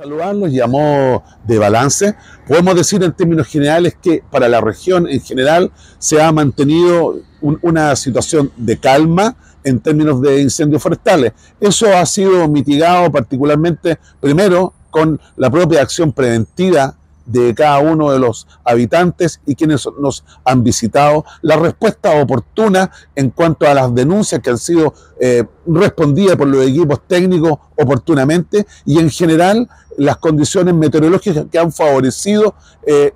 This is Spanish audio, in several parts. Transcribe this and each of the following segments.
Saludarlos modo de balance, podemos decir en términos generales que para la región en general se ha mantenido una situación de calma en términos de incendios forestales. Eso ha sido mitigado particularmente, primero, con la propia acción preventiva de cada uno de los habitantes y quienes nos han visitado, la respuesta oportuna en cuanto a las denuncias que han sido eh, respondidas por los equipos técnicos oportunamente y en general las condiciones meteorológicas que han favorecido eh,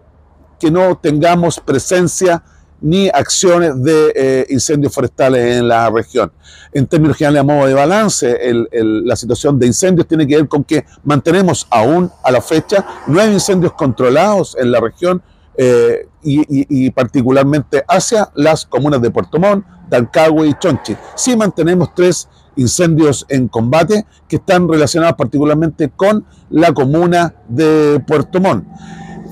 que no tengamos presencia ni acciones de eh, incendios forestales en la región. En términos generales, a modo de balance, la situación de incendios tiene que ver con que mantenemos aún a la fecha nueve incendios controlados en la región eh, y, particularmente hacia las comunas de Puerto Montt, Dancagüe y Chonchi. Sí mantenemos tres incendios en combate que están relacionados particularmente con la comuna de Puerto Montt.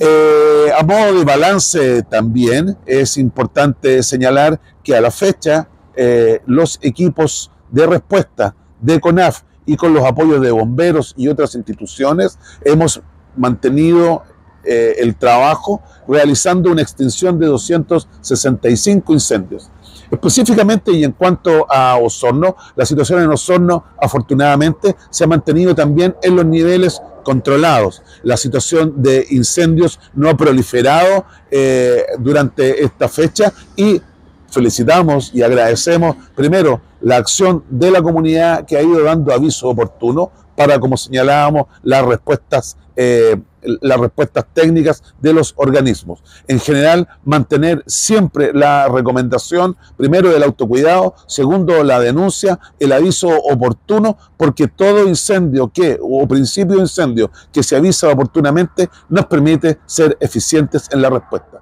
Eh, a modo de balance también es importante señalar que a la fecha eh, los equipos de respuesta de CONAF y con los apoyos de bomberos y otras instituciones hemos mantenido eh, el trabajo realizando una extinción de 265 incendios. Específicamente y en cuanto a Osorno, la situación en Osorno afortunadamente se ha mantenido también en los niveles controlados. La situación de incendios no ha proliferado eh, durante esta fecha y felicitamos y agradecemos primero la acción de la comunidad que ha ido dando aviso oportuno para, como señalábamos, las respuestas eh, las respuestas técnicas de los organismos. En general, mantener siempre la recomendación, primero del autocuidado, segundo la denuncia, el aviso oportuno, porque todo incendio que, o principio de incendio que se avisa oportunamente, nos permite ser eficientes en la respuesta.